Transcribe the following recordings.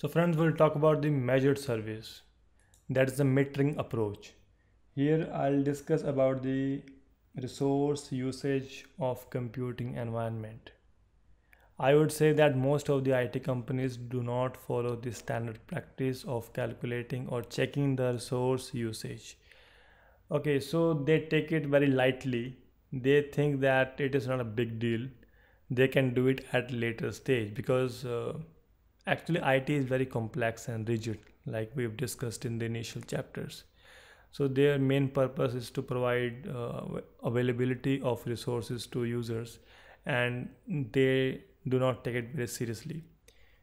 So friends, we'll talk about the measured service. That is the metering approach. Here I'll discuss about the resource usage of computing environment. I would say that most of the IT companies do not follow the standard practice of calculating or checking the resource usage. Okay, so they take it very lightly. They think that it is not a big deal. They can do it at later stage because uh, actually IT is very complex and rigid like we've discussed in the initial chapters. So their main purpose is to provide uh, availability of resources to users and they do not take it very seriously.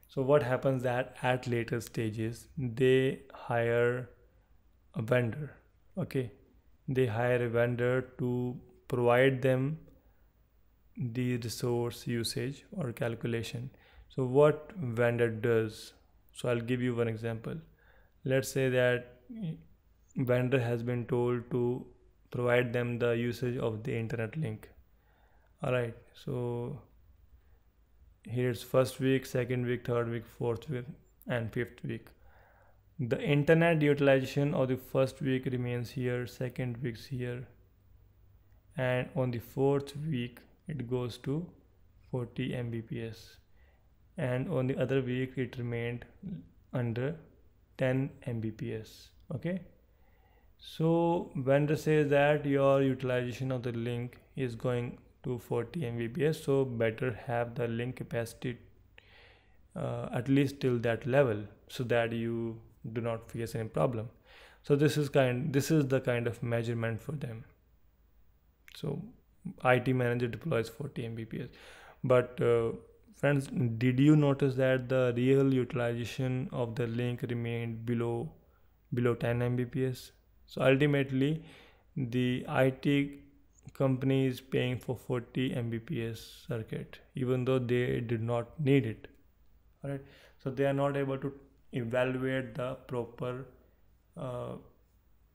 So what happens that at later stages they hire a vendor okay? They hire a vendor to provide them the resource usage or calculation so what vendor does? So i'll give you one example. Let's say that vendor has been told to provide them the usage of the internet link. All right so here's first week second week third week fourth week and fifth week. The internet utilization of the first week remains here second week's here and on the fourth week it goes to 40 mbps and on the other week it remained under 10 mbps okay? So vendor says that your utilization of the link is going to 40 mbps so better have the link capacity uh, at least till that level so that you do not face any problem. So this is kind this is the kind of measurement for them. So IT manager deploys 40 mbps but uh, friends did you notice that the real utilization of the link remained below below 10 mbps? So ultimately the IT company is paying for 40 mbps circuit even though they did not need it all right so they are not able to evaluate the proper uh,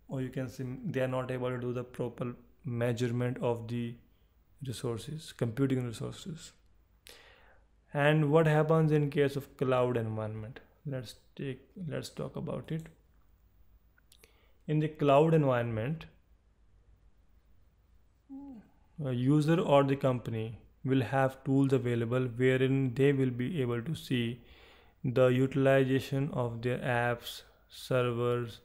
or you can say they are not able to do the proper measurement of the resources computing resources and what happens in case of cloud environment? Let's take let's talk about it. In the cloud environment a user or the company will have tools available wherein they will be able to see the utilization of their apps servers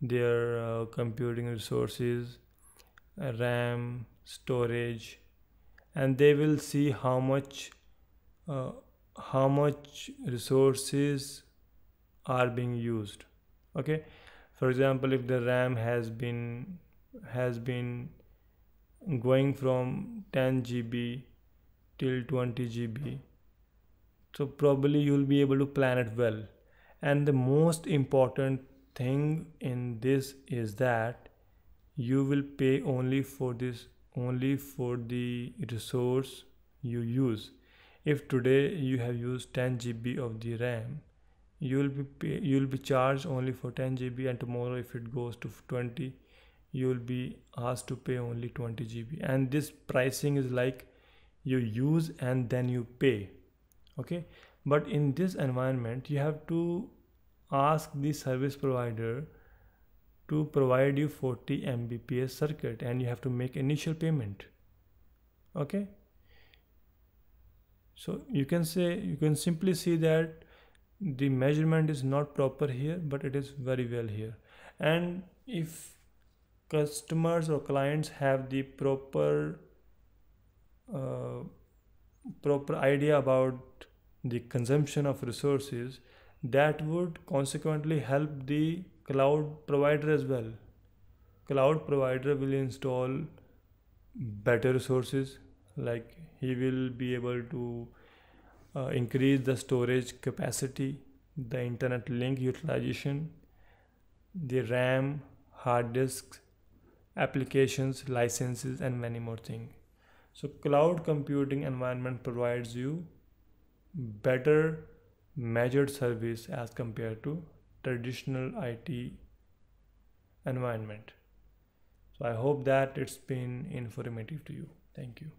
their uh, computing resources ram storage and they will see how much uh, how much resources are being used okay? For example if the ram has been has been going from 10 GB till 20 GB so probably you'll be able to plan it well. And the most important thing in this is that you will pay only for this only for the resource you use if today you have used 10 GB of the RAM you will be pay, you will be charged only for 10 GB and tomorrow if it goes to 20 you will be asked to pay only 20 GB and this pricing is like you use and then you pay okay? But in this environment you have to ask the service provider to provide you 40 mbps circuit and you have to make initial payment okay so you can say you can simply see that the measurement is not proper here but it is very well here. And if customers or clients have the proper uh, proper idea about the consumption of resources that would consequently help the cloud provider as well. Cloud provider will install better resources like he will be able to uh, increase the storage capacity the internet link utilization the ram hard disks applications licenses and many more things. So cloud computing environment provides you better measured service as compared to traditional IT environment. So i hope that it's been informative to you. Thank you